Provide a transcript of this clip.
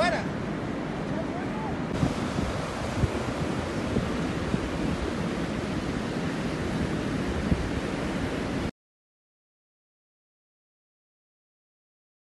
fuera.